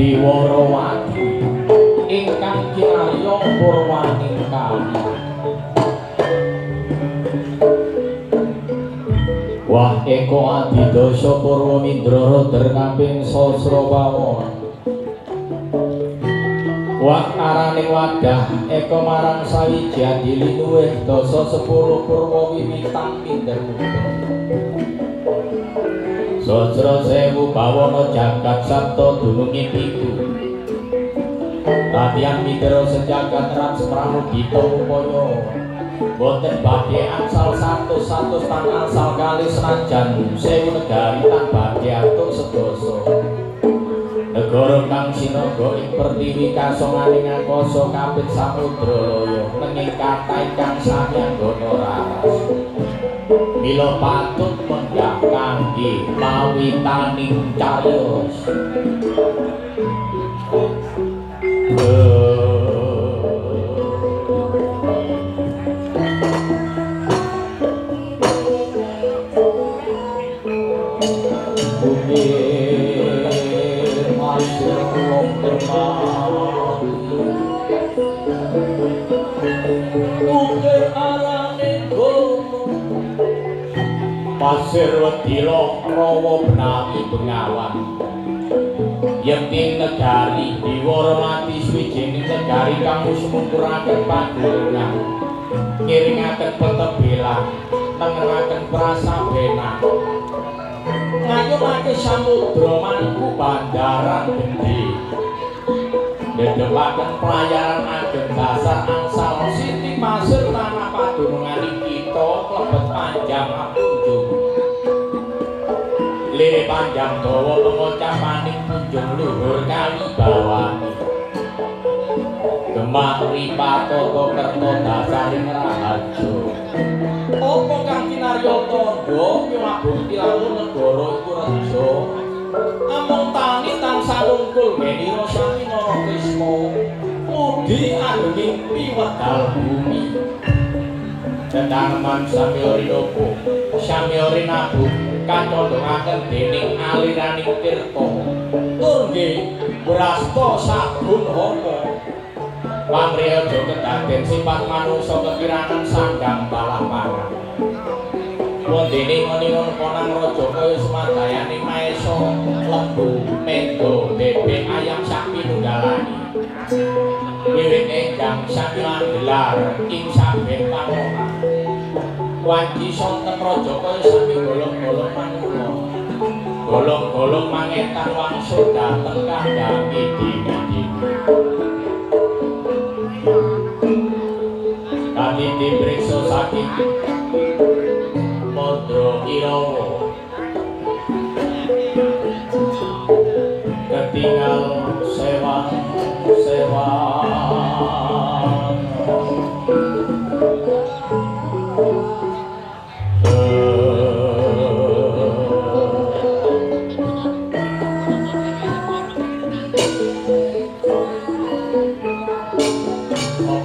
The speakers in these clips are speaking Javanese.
Diwara wati Ingkang kinaryo purwaning kami Wah eko adidasa purwa mindra der kaping sasra pawon. Wah araning wadah eko marang sawiji adili luweh dasa sepuluh purwa wiwitan minder Sasra sewu bawana jagat sabta dunungi pitu. Latihan mindra sejagat ram pramudita upaya. Boten badhe angsal satu satu tan angsal kali senajan. Sewu negari tan badhe atur sedasa. Negara kang sinaga ing pertiwi kasonganing angkasa kapit samudra laya nenging kata ingkang samyanggana raras mila patut menggah kangge mawitaning cariyos Pasir wedira rawa benawi bengawan. Yenting negari diwara mati swijining negari kang musmungkuraken padunungan ngiringaken petebelan nengengaken prasabenan ngayunake samudra mangku bandaran gedhe dedepaken pelayaran ageng dasar angsal siti pasir tanah padunungan lire panjang dawa pengocapaning punjung luhur kali bawani gemah ripatoto kerto dasaring rahajo apa kang kinarya tandha piwabukti lalu negara iku reja amung tani tansah wungkul menira sami nara krisna mudi ageng piwedal bumi Tetaneman Samyori Nopo, Samyori Nabu, kacondongaken dening aliraning tirta. Tur nggih brasta sabun homo. Pamriya aja kedaden sifat manungsa kekirangan sandang balah pangan. Wondene ngene konang raja kaya semadayane maesa lembu, mendo, bebek, ayam sak pinunggalane. Wiwit enggang samilan gelar ing saben pangona. Wanci sonten raja kaya sami golong-golong manungsa. Golong-golong mangetan wangsul dateng kandhang idi-idi. Kami diperiksa sakit Modro Irawa Ketinggal sewan sewan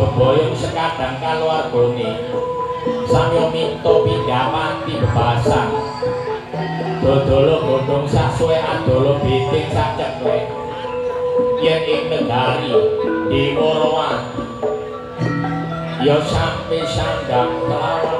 Sami beboyong sekadang kaluargane Samyo minto pindhamati bebasan. Dodolo godhong sasuwe adolo biting saceklek Yen ing negari Diwarawan Ya sampe sandang kelawan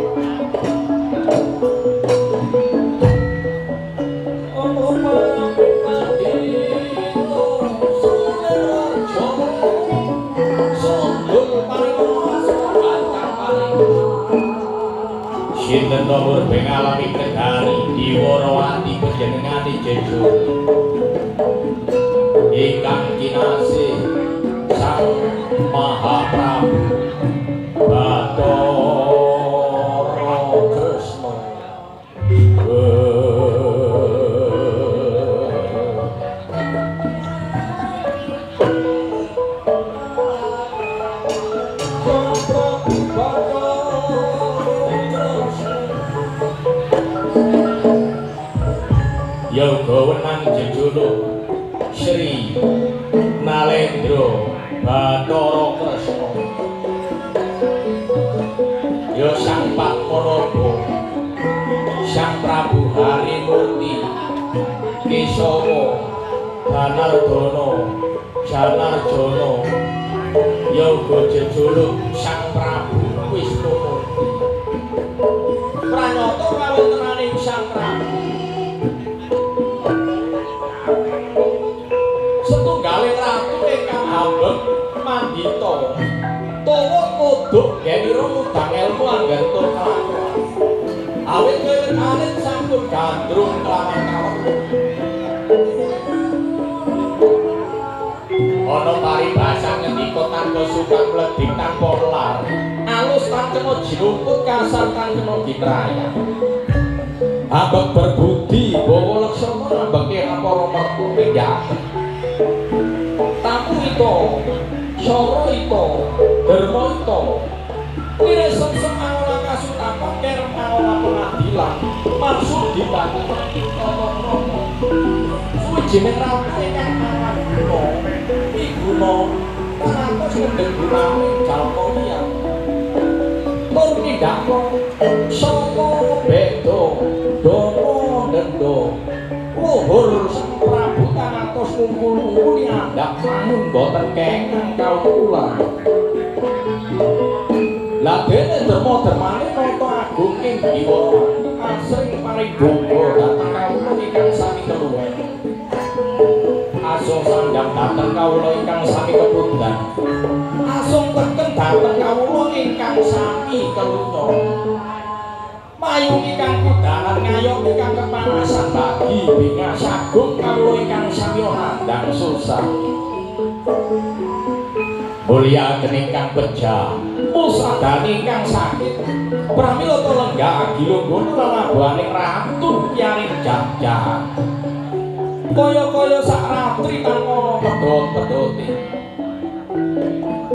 Ingkang kinasih Sang Mahaprabu Batara Kresna Yoga wenang Batara Kresna. Yo Sang Patmanaba Sang Prabu Harimurti Kesawa Danardana Janarjana Yoga jejulu Sang Prabu Wisnumurti gandrung kelawan kawon ana paribasan ngendika tanpa sukan mleding tanpa lar alus tan kena jinumput kasar tan kena gitraya ambek berbudi bawa laksana ambeke para mertu pinggaten tamu ito, syara ito, dharma ito. Kire sengsem angola kasutama kerem angola pengadilan, maksud dibantu tata krama. Suwijining ratu ingkang aran guna, iguna, tanatos ngendhek gunane jalma liyan. Tur nindakno sapa beda, dana ndenda. Luhur Sang Prabu Tanatos ngumpul-ngumpul andhap namun boten kenging kawula. Lah dene derma dermane nata agung ing Diwara bungko dhateng kawula ingkang sami keluwen. Asung sandhang dhateng kawula ingkang sami kepundhan. Asung teken dhateng kawula ingkang sami kelunya. Mayungi kang kudanan ngayong ingkang kepanasan bagi bingas agung kawula ingkang sami nandhang susah. Mulia ingkang beja, musadani ingkang sakit. Pramila to lenggah agilunggono lelabuhaning ratu yaring jajah. Kaya-kaya sak ratri tanpa pedhot-pedhote.